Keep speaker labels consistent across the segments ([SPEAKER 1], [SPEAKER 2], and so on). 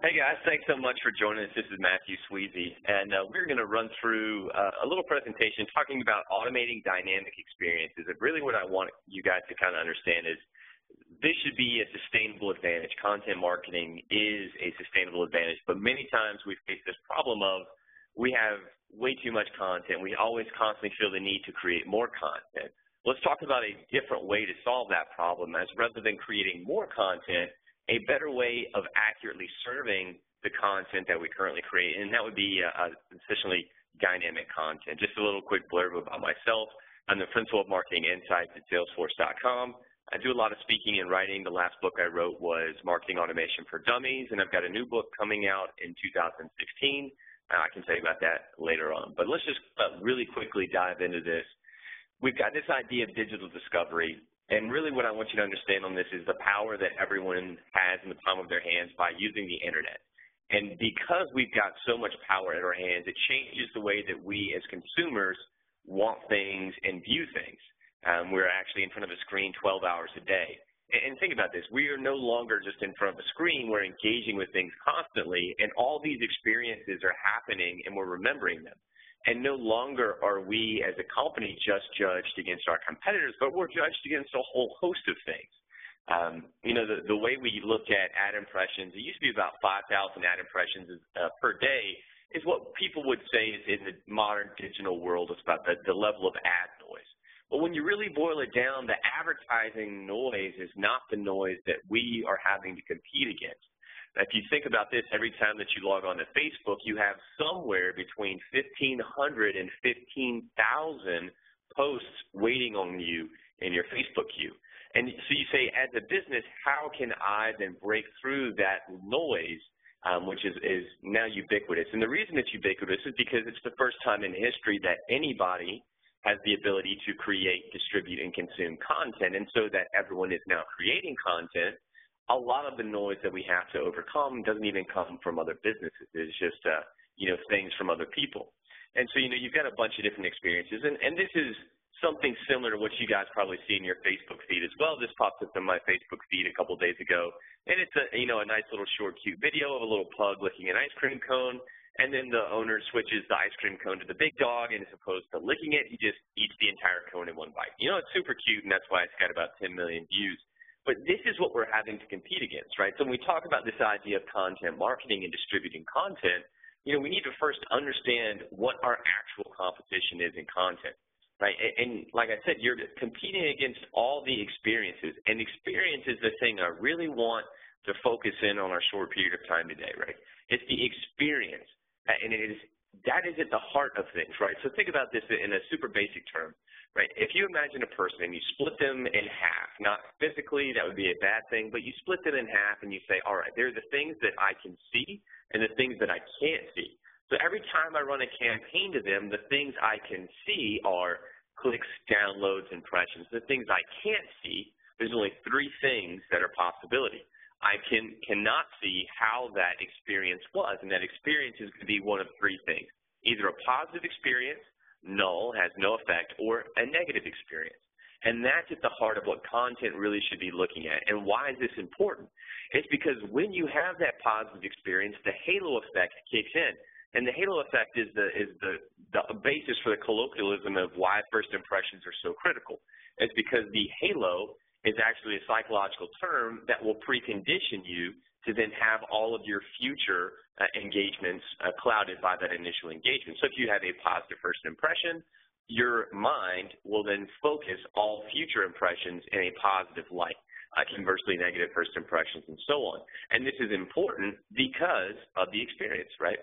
[SPEAKER 1] Hey guys, thanks so much for joining us. This is Mathew Sweezey, and uh, we're going to run through uh, a little presentation talking about automating dynamic experiences. And really what I want you guys to kind of understand is this should be a sustainable advantage. Content marketing is a sustainable advantage, but many times we face this problem of we have way too much content. We always constantly feel the need to create more content. Let's talk about a different way to solve that problem as rather than creating more content, a better way of accurately serving the content that we currently create, and that would be uh, uh, essentially dynamic content. Just a little quick blurb about myself. I'm the principal of marketing insights at salesforce.com. I do a lot of speaking and writing. The last book I wrote was Marketing Automation for Dummies, and I've got a new book coming out in 2016. Uh, I can tell you about that later on. But let's just uh, really quickly dive into this. We've got this idea of digital discovery, and really what I want you to understand on this is the power that everyone has in the palm of their hands by using the internet. And because we've got so much power at our hands, it changes the way that we as consumers want things and view things. Um, we're actually in front of a screen 12 hours a day. And think about this, we are no longer just in front of a screen, we're engaging with things constantly, and all these experiences are happening and we're remembering them. And no longer are we as a company just judged against our competitors, but we're judged against a whole host of things. Um, you know, the, the way we look at ad impressions, it used to be about 5,000 ad impressions uh, per day, is what people would say is in the modern digital world, it's about the, the level of ad noise. But when you really boil it down, the advertising noise is not the noise that we are having to compete against. If you think about this, every time that you log on to Facebook, you have somewhere between 1,500 and 15,000 posts waiting on you in your Facebook queue. And so you say, as a business, how can I then break through that noise, um, which is, is now ubiquitous? And the reason it's ubiquitous is because it's the first time in history that anybody has the ability to create, distribute, and consume content. And so that everyone is now creating content – a lot of the noise that we have to overcome doesn't even come from other businesses. It's just, uh, you know, things from other people. And so, you know, you've got a bunch of different experiences. And, and this is something similar to what you guys probably see in your Facebook feed as well. This popped up in my Facebook feed a couple days ago. And it's a, you know, a nice little short, cute video of a little pug licking an ice cream cone. And then the owner switches the ice cream cone to the big dog, and as opposed to licking it, he just eats the entire cone in one bite. You know, it's super cute, and that's why it's got about 10 million views. But this is what we're having to compete against, right? So when we talk about this idea of content marketing and distributing content, you know, we need to first understand what our actual competition is in content, right? And, and like I said, you're competing against all the experiences, and experience is the thing I really want to focus in on our short period of time today, right? It's the experience, and it is that is at the heart of things, right? So think about this in a super basic term right? If you imagine a person and you split them in half, not physically, that would be a bad thing, but you split them in half and you say, all right, there are the things that I can see and the things that I can't see. So every time I run a campaign to them, the things I can see are clicks, downloads, impressions. The things I can't see, there's only three things that are possibility. I can cannot see how that experience was, and that experience is going to be one of three things: either a positive experience, null, has no effect, or a negative experience. And that's at the heart of what content really should be looking at. And why is this important? It's because when you have that positive experience, the halo effect kicks in. And the halo effect is the is the, the basis for the colloquialism of why first impressions are so critical. It's because the halo is actually a psychological term that will precondition you to then have all of your future uh, engagements uh, clouded by that initial engagement. So if you have a positive first impression, your mind will then focus all future impressions in a positive light. Uh, conversely, negative first impressions and so on. And this is important because of the experience, right?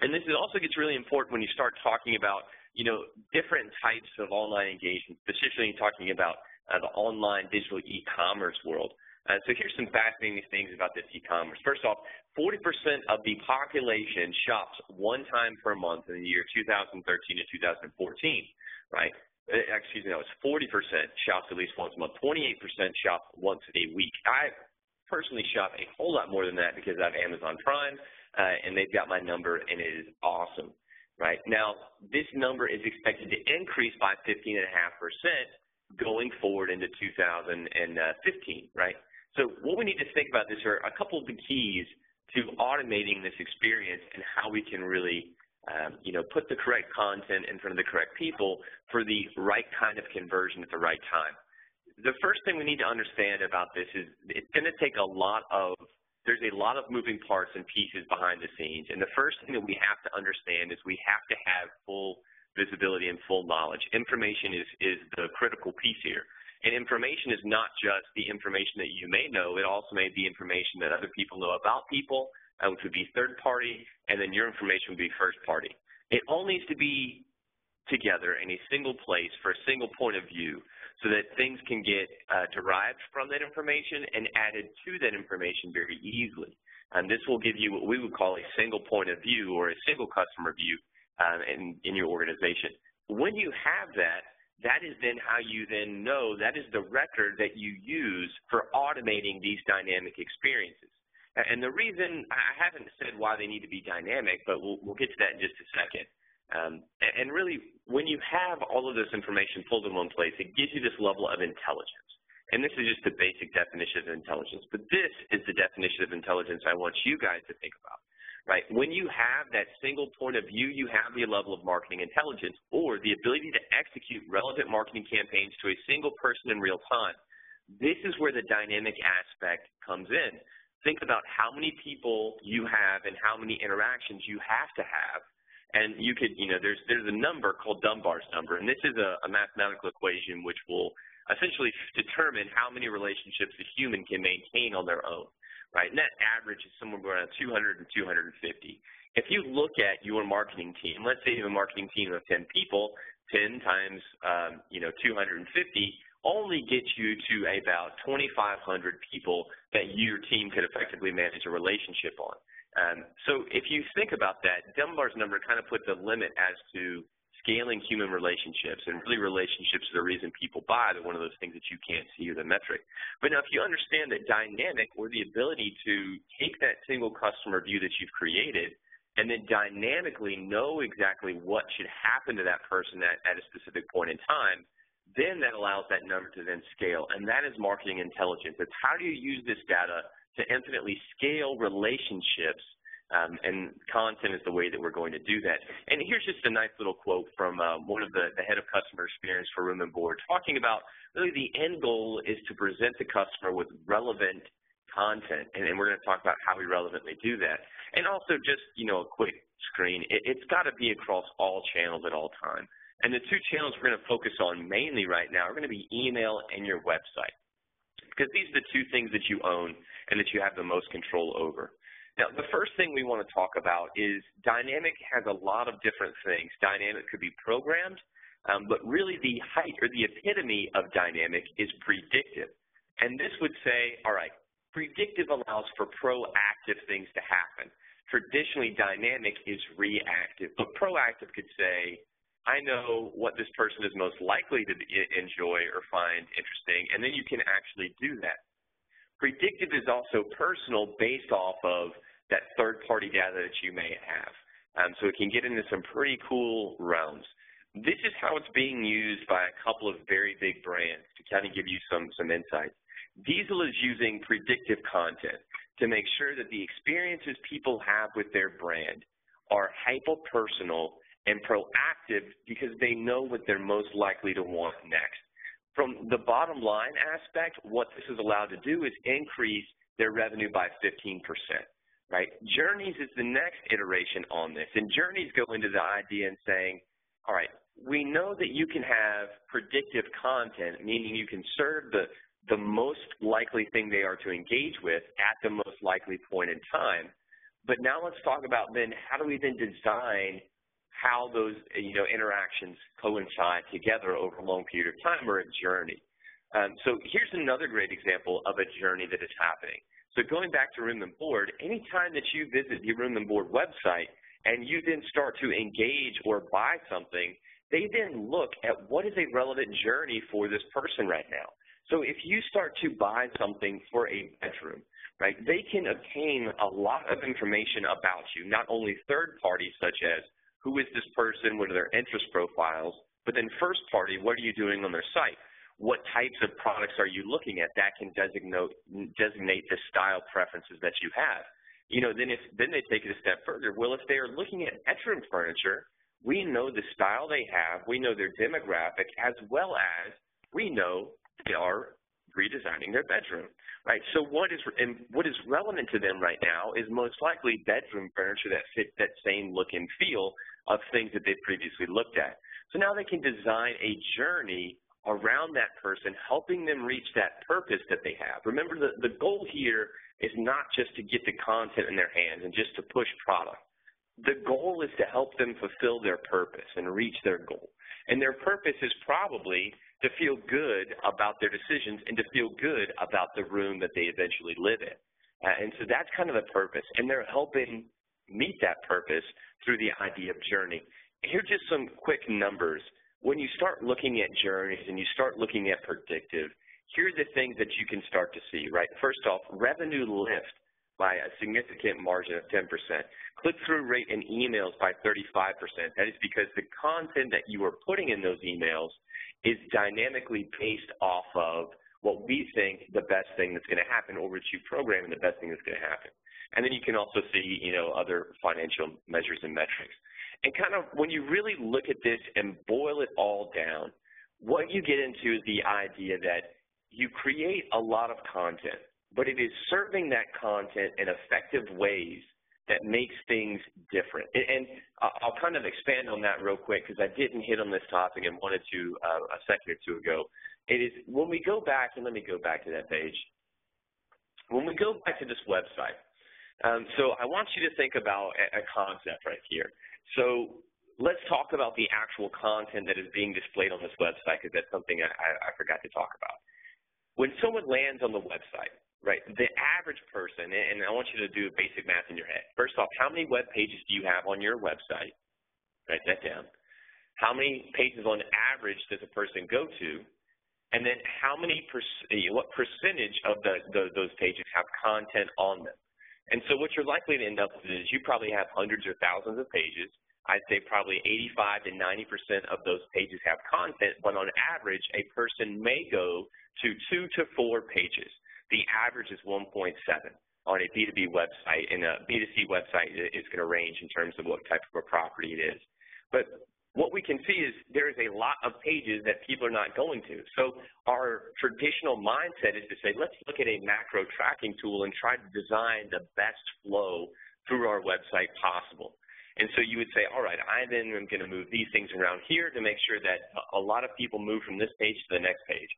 [SPEAKER 1] And this also gets really important when you start talking about, you know, different types of online engagement, specifically talking about uh, the online digital e-commerce world. Uh, so here's some fascinating things about this e-commerce. First off, 40% of the population shops one time per month in the year 2013 to 2014, right? Uh, excuse me, that was 40% shops at least once a month. 28% shop once a week. I personally shop a whole lot more than that because I have Amazon Prime, uh, and they've got my number, and it is awesome, right? Now, this number is expected to increase by 15.5% going forward into 2015, right? So what we need to think about this are a couple of the keys to automating this experience and how we can really um, you know, put the correct content in front of the correct people for the right kind of conversion at the right time. The first thing we need to understand about this is it's going to take a lot of, there's a lot of moving parts and pieces behind the scenes. And the first thing that we have to understand is we have to have full visibility and full knowledge. Information is, is the critical piece here. And information is not just the information that you may know, it also may be information that other people know about people, uh, which would be third party, and then your information would be first party. It all needs to be together in a single place for a single point of view so that things can get uh, derived from that information and added to that information very easily. And this will give you what we would call a single point of view or a single customer view um, in, in your organization. When you have that, that is then how you then know that is the record that you use for automating these dynamic experiences. And the reason I haven't said why they need to be dynamic, but we'll, we'll get to that in just a second. Um, and really, when you have all of this information pulled in one place, it gives you this level of intelligence. And this is just the basic definition of intelligence. But this is the definition of intelligence I want you guys to think about. Right? When you have that single point of view, you have the level of marketing intelligence or the ability to execute relevant marketing campaigns to a single person in real time. This is where the dynamic aspect comes in think about how many people you have and how many interactions you have to have. And you could, you know, there's there's a number called Dunbar's number, and this is a, a mathematical equation which will essentially determine how many relationships a human can maintain on their own, right? And that average is somewhere around 200 and 250. If you look at your marketing team, let's say you have a marketing team of 10 people, 10 times, um, you know, 250 only gets you to about 2,500 people that your team could effectively manage a relationship on. Um, so if you think about that, Dunbar's number kind of puts a limit as to scaling human relationships, and really relationships are the reason people buy. They're one of those things that you can't see or the metric. But now if you understand that dynamic or the ability to take that single customer view that you've created and then dynamically know exactly what should happen to that person at, at a specific point in time, then that allows that number to then scale, and that is marketing intelligence. It's how do you use this data to infinitely scale relationships, um, and content is the way that we're going to do that. And here's just a nice little quote from um, one of the, the head of customer experience for Room and Board, talking about really the end goal is to present the customer with relevant content, and, and we're going to talk about how we relevantly do that. And also just, you know, a quick screen, it, it's got to be across all channels at all times. And the two channels we're going to focus on mainly right now are going to be email and your website because these are the two things that you own and that you have the most control over. Now, the first thing we want to talk about is dynamic has a lot of different things. Dynamic could be programmed, um, but really the height or the epitome of dynamic is predictive. And this would say, all right, predictive allows for proactive things to happen. Traditionally, dynamic is reactive, but proactive could say, I know what this person is most likely to enjoy or find interesting, and then you can actually do that. Predictive is also personal based off of that third-party data that you may have. Um, so it can get into some pretty cool realms. This is how it's being used by a couple of very big brands to kind of give you some, some insights. Diesel is using predictive content to make sure that the experiences people have with their brand are hyper-personal and proactive because they know what they're most likely to want next. From the bottom line aspect, what this is allowed to do is increase their revenue by 15%, right? Journeys is the next iteration on this, and journeys go into the idea and saying, all right, we know that you can have predictive content, meaning you can serve the, the most likely thing they are to engage with at the most likely point in time. But now let's talk about then how do we then design how those you know interactions coincide together over a long period of time or a journey. Um, so here's another great example of a journey that is happening. So going back to Room and Board, anytime that you visit the Room and Board website and you then start to engage or buy something, they then look at what is a relevant journey for this person right now. So if you start to buy something for a bedroom, right, they can obtain a lot of information about you, not only third parties such as who is this person, what are their interest profiles, but then first party, what are you doing on their site? What types of products are you looking at that can designate, designate the style preferences that you have? you know, then if then they take it a step further. Well, if they are looking at bedroom furniture, we know the style they have, we know their demographic, as well as we know they are redesigning their bedroom, right? So what is and what is relevant to them right now is most likely bedroom furniture that fit that same look and feel of things that they've previously looked at. So now they can design a journey around that person, helping them reach that purpose that they have. Remember, the, the goal here is not just to get the content in their hands and just to push product. The goal is to help them fulfill their purpose and reach their goal. And their purpose is probably to feel good about their decisions and to feel good about the room that they eventually live in. Uh, and so that's kind of the purpose. And they're helping meet that purpose through the idea of journey. Here are just some quick numbers. When you start looking at journeys and you start looking at predictive, here are the things that you can start to see, right? First off, revenue lift by a significant margin of 10%. Click-through rate in emails by 35%. That is because the content that you are putting in those emails is dynamically based off of what we think the best thing that's going to happen what you program and the best thing that's going to happen. And then you can also see, you know, other financial measures and metrics. And kind of when you really look at this and boil it all down, what you get into is the idea that you create a lot of content, but it is serving that content in effective ways that makes things different. And, I'll kind of expand on that real quick because I didn't hit on this topic and wanted to uh, a second or two ago. It is when we go back, and let me go back to that page. When we go back to this website, um, so I want you to think about a, a concept right here. So let's talk about the actual content that is being displayed on this website because that's something I, I forgot to talk about. When someone lands on the website, Right. The average person, and I want you to do basic math in your head. First off, how many web pages do you have on your website? Write that down. How many pages on average does a person go to? And then how many, eh, what percentage of the, the, those pages have content on them? And so what you're likely to end up with is you probably have hundreds or thousands of pages. I'd say probably 85 to 90% of those pages have content, but on average, a person may go to two to four pages the average is 1.7 on a B2B website, and a B2C website is going to range in terms of what type of a property it is. But what we can see is there is a lot of pages that people are not going to. So our traditional mindset is to say, let's look at a macro tracking tool and try to design the best flow through our website possible. And so you would say, all right, I then am going to move these things around here to make sure that a lot of people move from this page to the next page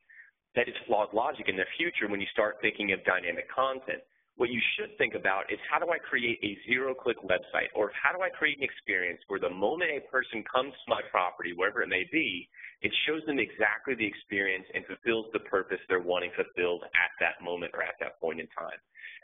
[SPEAKER 1] that is flawed logic in the future when you start thinking of dynamic content. What you should think about is how do I create a zero-click website, or how do I create an experience where the moment a person comes to my property, wherever it may be, it shows them exactly the experience and fulfills the purpose they're wanting fulfilled at that moment or at that point in time.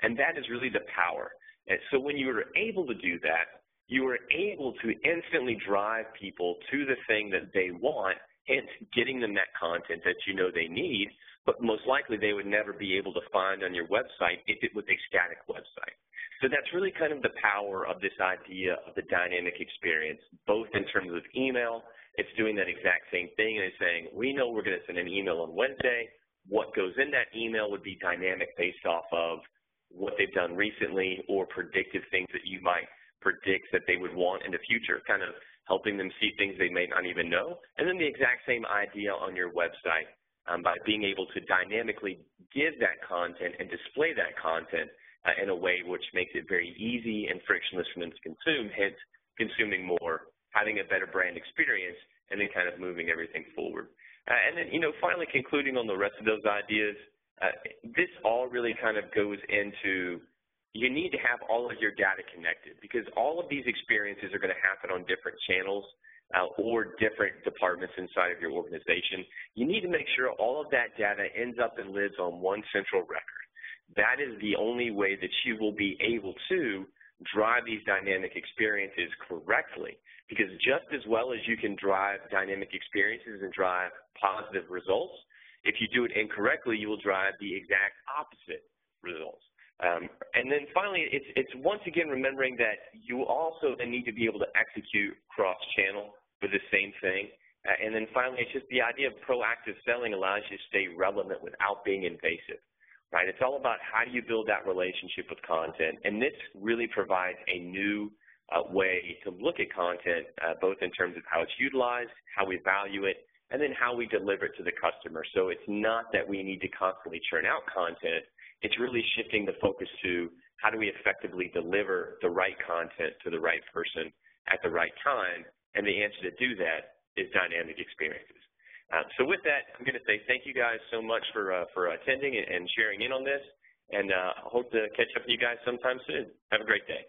[SPEAKER 1] And that is really the power. And so when you are able to do that, you are able to instantly drive people to the thing that they want hence getting them that content that you know they need, but most likely they would never be able to find on your website if it was a static website. So that's really kind of the power of this idea of the dynamic experience, both in terms of email, it's doing that exact same thing and it's saying, we know we're going to send an email on Wednesday. What goes in that email would be dynamic based off of what they've done recently or predictive things that you might predict that they would want in the future, kind of helping them see things they may not even know. And then the exact same idea on your website um, by being able to dynamically give that content and display that content uh, in a way which makes it very easy and frictionless for them to consume, hence consuming more, having a better brand experience, and then kind of moving everything forward. Uh, and then, you know, finally concluding on the rest of those ideas, uh, this all really kind of goes into you need to have all of your data connected because all of these experiences are going to happen on different channels uh, or different departments inside of your organization. You need to make sure all of that data ends up and lives on one central record. That is the only way that you will be able to drive these dynamic experiences correctly because just as well as you can drive dynamic experiences and drive positive results, if you do it incorrectly, you will drive the exact opposite results. Um, and then finally, it's, it's once again remembering that you also then need to be able to execute cross-channel for the same thing. Uh, and then finally, it's just the idea of proactive selling allows you to stay relevant without being invasive. right? It's all about how do you build that relationship with content, and this really provides a new uh, way to look at content, uh, both in terms of how it's utilized, how we value it, and then how we deliver it to the customer. So it's not that we need to constantly churn out content, it's really shifting the focus to how do we effectively deliver the right content to the right person at the right time, and the answer to do that is dynamic experiences. Uh, so with that, I'm going to say thank you guys so much for uh, for attending and sharing in on this, and uh, hope to catch up with you guys sometime soon. Have a great day.